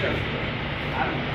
i don't know